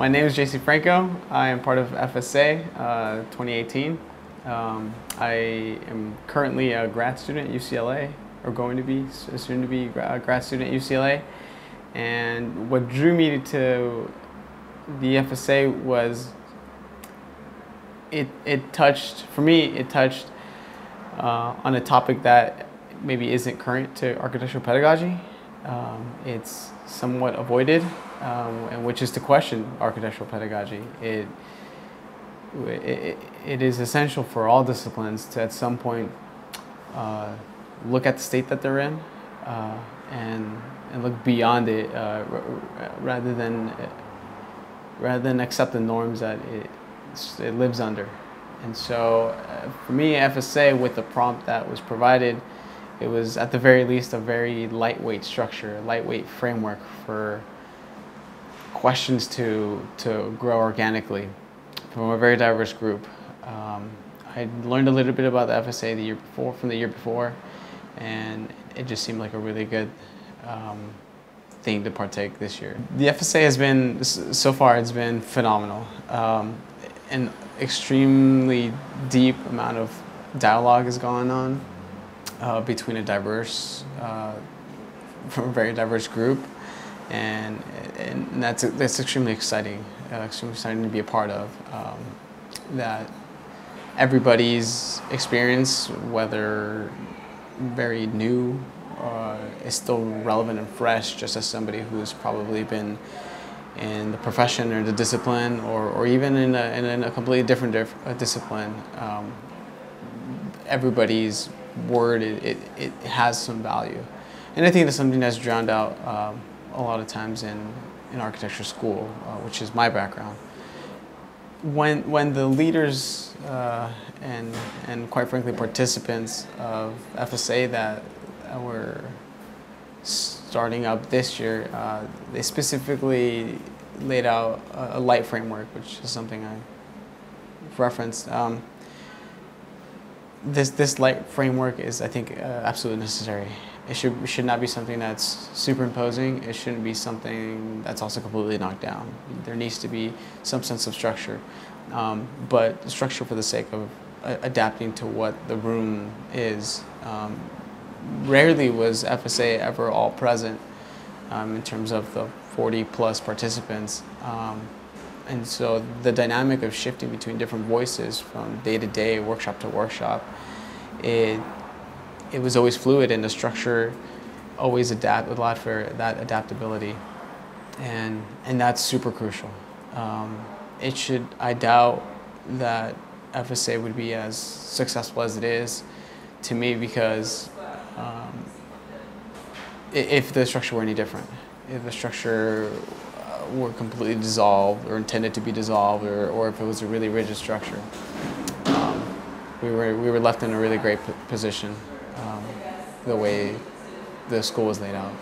My name is JC Franco. I am part of FSA uh, 2018. Um, I am currently a grad student at UCLA, or going to be, soon to be a grad student at UCLA. And what drew me to the FSA was it, it touched, for me, it touched uh, on a topic that maybe isn't current to architectural pedagogy. Um, it's somewhat avoided, um, and which is to question architectural pedagogy. It, it, it is essential for all disciplines to at some point uh, look at the state that they're in uh, and, and look beyond it uh, rather than rather than accept the norms that it, it lives under. And so uh, for me, FSA, with the prompt that was provided, it was at the very least a very lightweight structure, lightweight framework for questions to, to grow organically from a very diverse group. Um, I learned a little bit about the FSA the year before, from the year before, and it just seemed like a really good um, thing to partake this year. The FSA has been, so far, it's been phenomenal. Um, an extremely deep amount of dialogue has gone on uh, between a diverse, uh, from a very diverse group, and and that's that's extremely exciting, uh, extremely exciting to be a part of. Um, that everybody's experience, whether very new, uh, is still relevant and fresh, just as somebody who's probably been in the profession or the discipline, or, or even in a, in a completely different dif discipline. Um, everybody's word, it, it, it, has some value. And I think that's something that's drowned out um, a lot of times in, in architecture school, uh, which is my background. When, when the leaders uh, and, and quite frankly participants of FSA that were starting up this year, uh, they specifically laid out a, a, light framework, which is something I referenced. Um, this this light framework is, I think, uh, absolutely necessary. It should should not be something that's superimposing. It shouldn't be something that's also completely knocked down. There needs to be some sense of structure, um, but structure for the sake of uh, adapting to what the room is. Um, rarely was FSA ever all present um, in terms of the 40 plus participants. And so the dynamic of shifting between different voices from day to day, workshop to workshop, it, it was always fluid and the structure always adapt a lot for that adaptability. And, and that's super crucial. Um, it should, I doubt that FSA would be as successful as it is to me because um, if the structure were any different, if the structure were completely dissolved or intended to be dissolved or, or if it was a really rigid structure. Um, we, were, we were left in a really great position um, the way the school was laid out.